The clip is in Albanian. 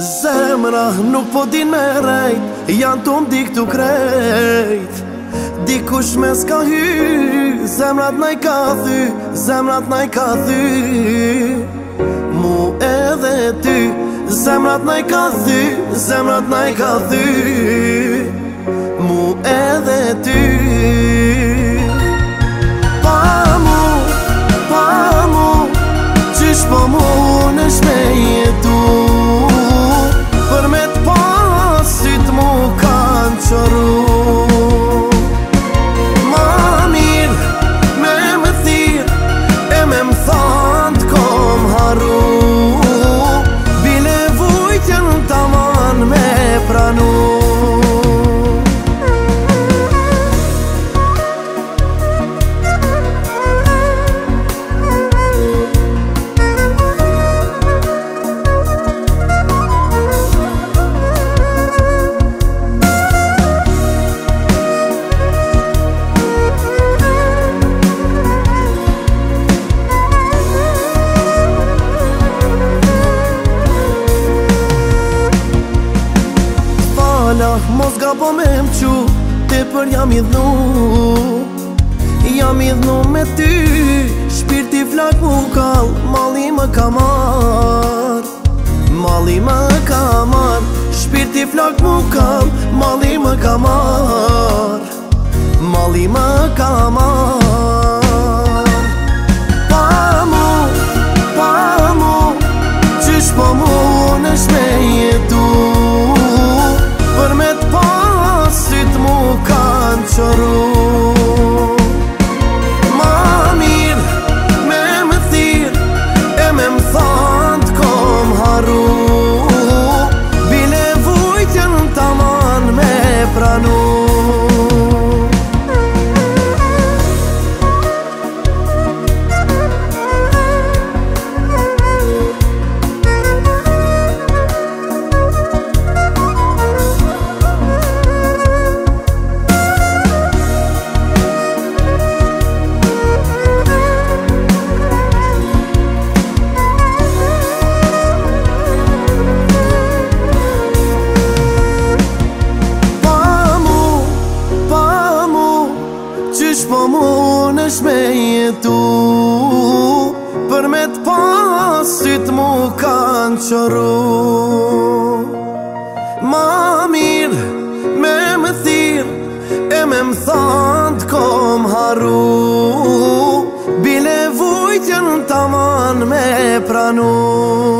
Zemra nuk po din me rejt Janë të mdi këtu krejt Dikush me s'ka hy Zemrat naj ka thy Zemrat naj ka thy Mu edhe ty Zemrat naj ka thy Zemrat naj ka thy Mu edhe ty Pa mu Pa mu Qysh po mu në me jetu mos ga po me më qu, te për jam i dhnu Jam i dhnu me ty, shpirti flak mu kal, mali më ka mar Mali më ka mar, shpirti flak mu kal, mali më ka mar Mali më ka mar Nesh po mu nesh me jetu Për me të pasit mu kanë qëru Ma mirë me më thirë E me më thanë të kom haru Bile vujtjen të manë me pranu